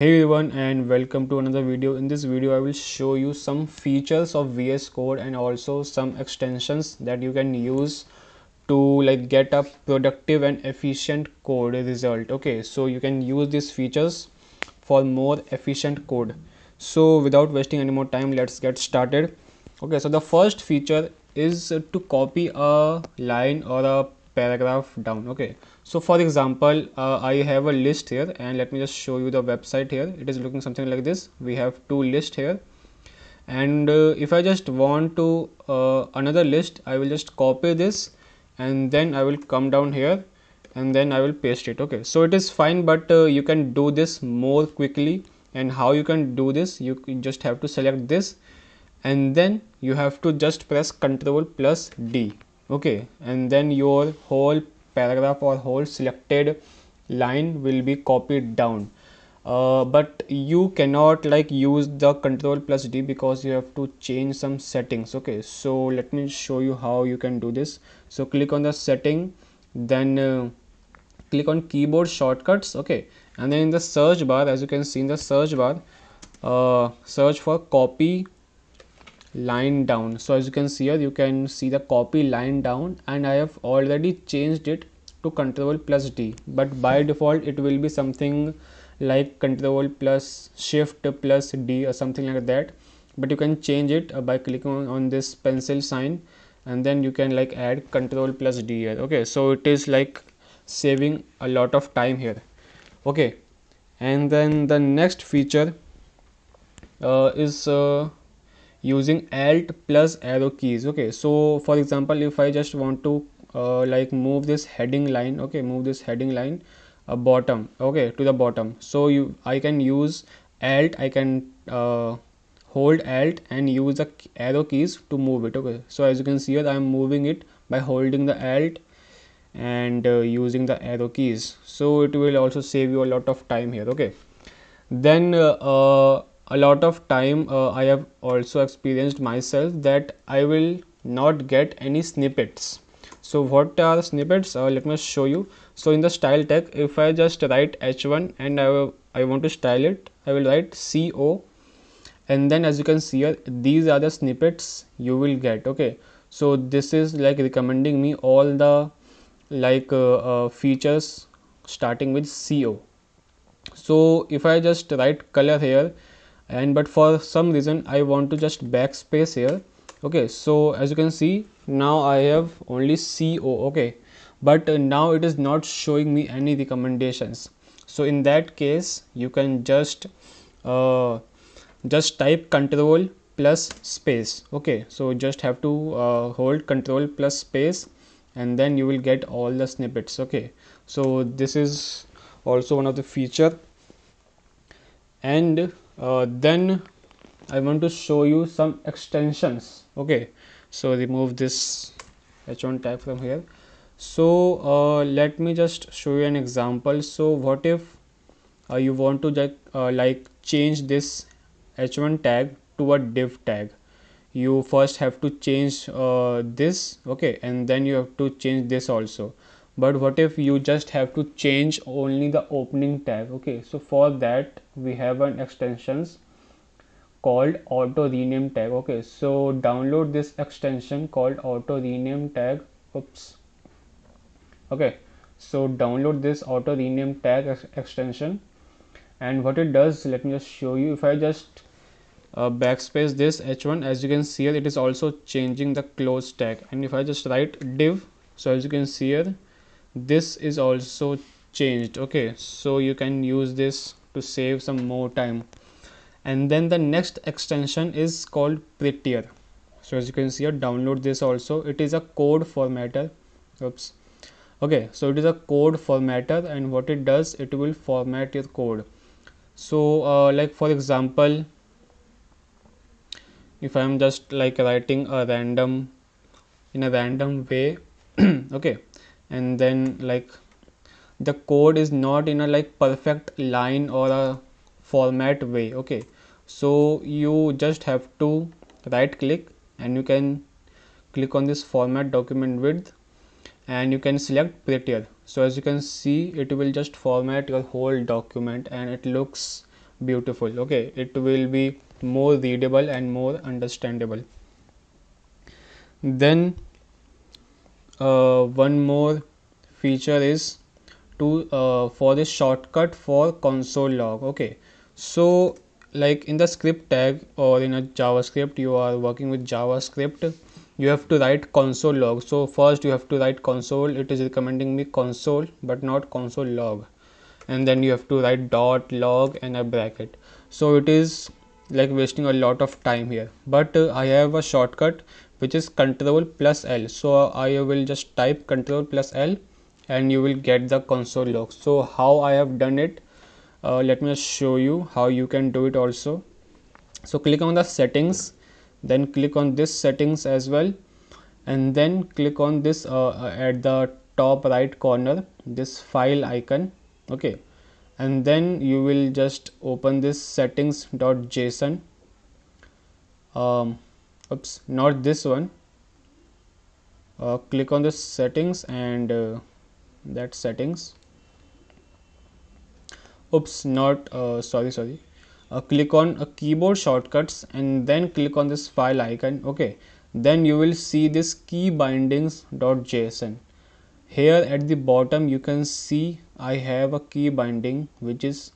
Hey everyone and welcome to another video. In this video I will show you some features of VS Code and also some extensions that you can use to like get a productive and efficient code result. Okay, so you can use these features for more efficient code. So without wasting any more time, let's get started. Okay, so the first feature is to copy a line or a paragraph down. Okay, so for example uh, i have a list here and let me just show you the website here. It is looking something like this. We have two lists here. And uh, if i just want to uh, another list i will just copy this and then i will come down here and then i will paste it okay. So it is fine but uh, you can do this more quickly. And how you can do this you just have to select this and then you have to just press ctrl plus d okay and then your whole paragraph or whole selected line will be copied down. Uh, but you cannot like use the control plus d because you have to change some settings. Okay so let me show you how you can do this. So click on the setting then uh, click on keyboard shortcuts. Okay and then in the search bar as you can see in the search bar uh, search for copy line down. So as you can see here you can see the copy line down and I have already changed it to control plus D. But by default it will be something like control plus shift plus D or something like that. But you can change it uh, by clicking on, on this pencil sign and then you can like add control plus D here. Okay so it is like saving a lot of time here. Okay and then the next feature uh, is uh, using alt plus arrow keys okay? So for example if i just want to uh, like move this heading line okay? Move this heading line uh, bottom okay? To the bottom. So you i can use alt i can uh, hold alt and use the arrow keys to move it okay? So as you can see here i am moving it by holding the alt and uh, using the arrow keys. So it will also save you a lot of time here okay? Then uh, uh, a lot of time uh, I have also experienced myself that I will not get any snippets. So what are snippets? Uh, let me show you. So in the style tag, if I just write h1 and I, I want to style it, I will write co and then as you can see here, these are the snippets you will get. Okay, so this is like recommending me all the like uh, uh features starting with co. So if I just write color here and but for some reason I want to just backspace here. Okay so as you can see now I have only CO okay. But uh, now it is not showing me any recommendations. So in that case you can just uh, just type control plus space okay. So just have to uh, hold control plus space and then you will get all the snippets okay. So this is also one of the feature. And uh, then I want to show you some extensions. Okay so remove this h1 tag from here. So uh, let me just show you an example. So what if uh, you want to like, uh, change this h1 tag to a div tag? You first have to change uh, this okay and then you have to change this also but what if you just have to change only the opening tag? Okay so for that we have an extensions called auto rename tag. Okay so download this extension called auto rename tag. Oops. Okay so download this auto rename tag ex extension. And what it does let me just show you. If i just uh, backspace this h1 as you can see here it is also changing the close tag. And if i just write div so as you can see here this is also changed. Okay so you can use this to save some more time. And then the next extension is called prettier. So as you can see here download this also. It is a code formatter. Oops. Okay so it is a code formatter and what it does it will format your code. So uh, like for example if i am just like writing a random in a random way okay and then like the code is not in a like perfect line or a format way okay? So you just have to right click and you can click on this format document width and you can select prettier. So as you can see it will just format your whole document and it looks beautiful okay? It will be more readable and more understandable. Then uh, one more feature is to uh, for this shortcut for console log. Okay. So like in the script tag or in a javascript you are working with javascript you have to write console log. So first you have to write console. It is recommending me console but not console log. And then you have to write dot log and a bracket. So it is like wasting a lot of time here. But uh, i have a shortcut which is control plus l. So i will just type control plus l and you will get the console log. So how i have done it? Uh, let me show you how you can do it also. So click on the settings then click on this settings as well and then click on this uh, uh at the top right corner this file icon okay? And then you will just open this settings.json um, oops not this one. Uh, click on the settings and uh, that settings. Oops not uh, sorry sorry. Uh, click on a keyboard shortcuts and then click on this file icon. Okay then you will see this key bindings.json here at the bottom you can see I have a key binding which is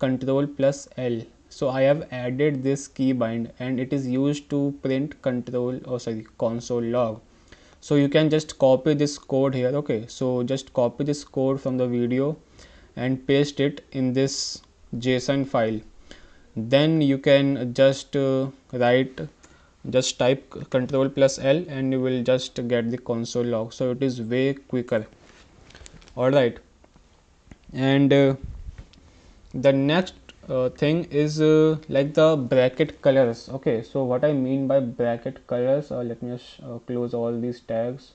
control plus L so I have added this key bind and it is used to print control or oh sorry console log. So you can just copy this code here okay. So just copy this code from the video and paste it in this json file. Then you can just uh, write just type control plus l and you will just get the console log. So it is way quicker. All right and uh, the next uh, thing is uh, like the bracket colors. Okay so what i mean by bracket colors uh, let me just uh, close all these tags.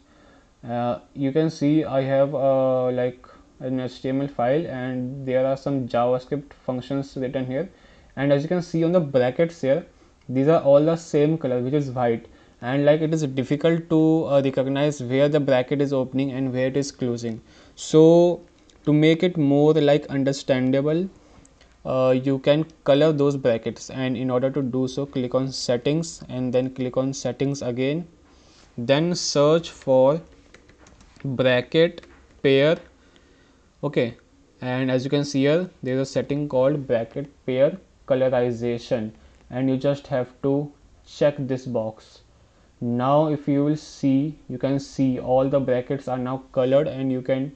Uh, you can see i have like an HTML file and there are some JavaScript functions written here. And as you can see on the brackets here these are all the same color which is white. And like it is difficult to uh, recognize where the bracket is opening and where it is closing. So to make it more like understandable uh, you can color those brackets and in order to do so click on settings and then click on settings again. Then search for bracket pair. Okay. And as you can see here there is a setting called bracket pair colorization. And you just have to check this box. Now if you will see you can see all the brackets are now colored and you can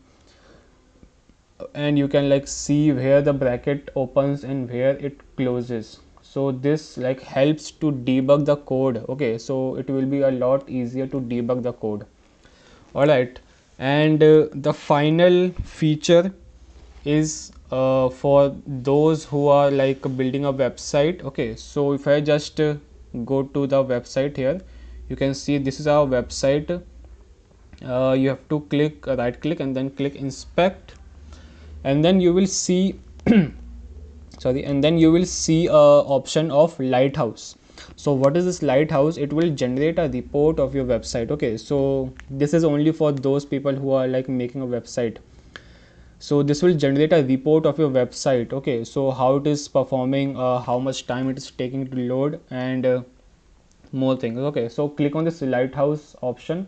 and you can like see where the bracket opens and where it closes. So this like helps to debug the code okay? So it will be a lot easier to debug the code. All right and uh, the final feature is uh, for those who are like building a website okay? So if i just uh, go to the website here you can see this is our website. Uh, you have to click right click and then click inspect and then you will see sorry and then you will see a option of lighthouse. So what is this lighthouse? It will generate a report of your website. Okay so this is only for those people who are like making a website. So this will generate a report of your website. Okay so how it is performing uh, how much time it is taking to load and uh, more things. Okay so click on this lighthouse option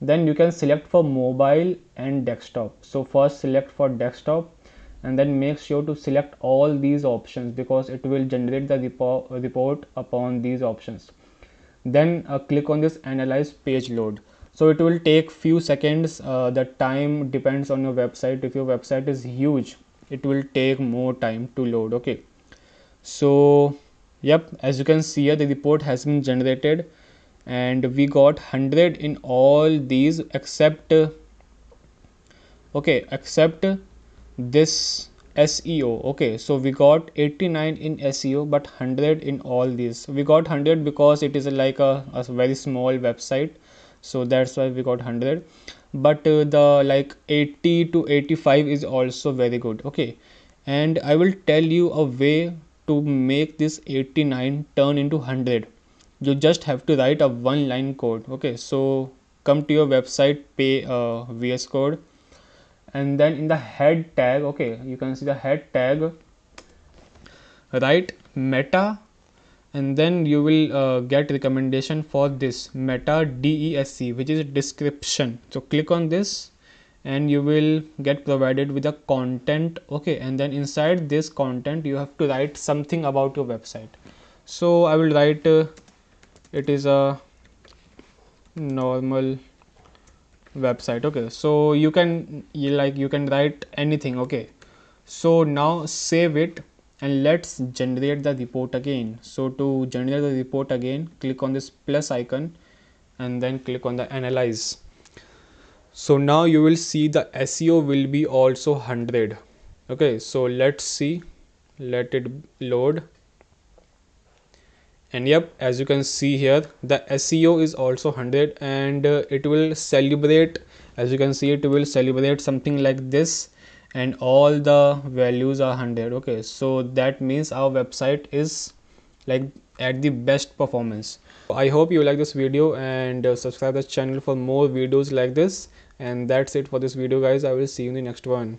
then you can select for mobile and desktop. So first select for desktop and then make sure to select all these options because it will generate the report, upon these options. Then uh, click on this analyze page load. So it will take few seconds uh, the time depends on your website. If your website is huge it will take more time to load okay? So yep as you can see here the report has been generated and we got 100 in all these except okay except this SEO okay so we got 89 in SEO but 100 in all these. We got 100 because it is like a, a very small website. So that's why we got 100 but uh, the like 80 to 85 is also very good. Okay and I will tell you a way to make this 89 turn into 100 you just have to write a one line code okay? So come to your website pay uh, VS code. And then in the head tag okay you can see the head tag. Write meta and then you will uh, get recommendation for this meta desc which is a description. So click on this and you will get provided with a content okay? And then inside this content you have to write something about your website. So i will write uh, it is a normal website okay. So you can you like you can write anything okay. So now save it and let's generate the report again. So to generate the report again click on this plus icon and then click on the analyze. So now you will see the SEO will be also 100 okay. So let's see. Let it load and yep as you can see here the SEO is also 100 and uh, it will celebrate as you can see it will celebrate something like this. And all the values are 100 okay. So that means our website is like at the best performance. I hope you like this video and uh, subscribe this channel for more videos like this. And that's it for this video guys. I will see you in the next one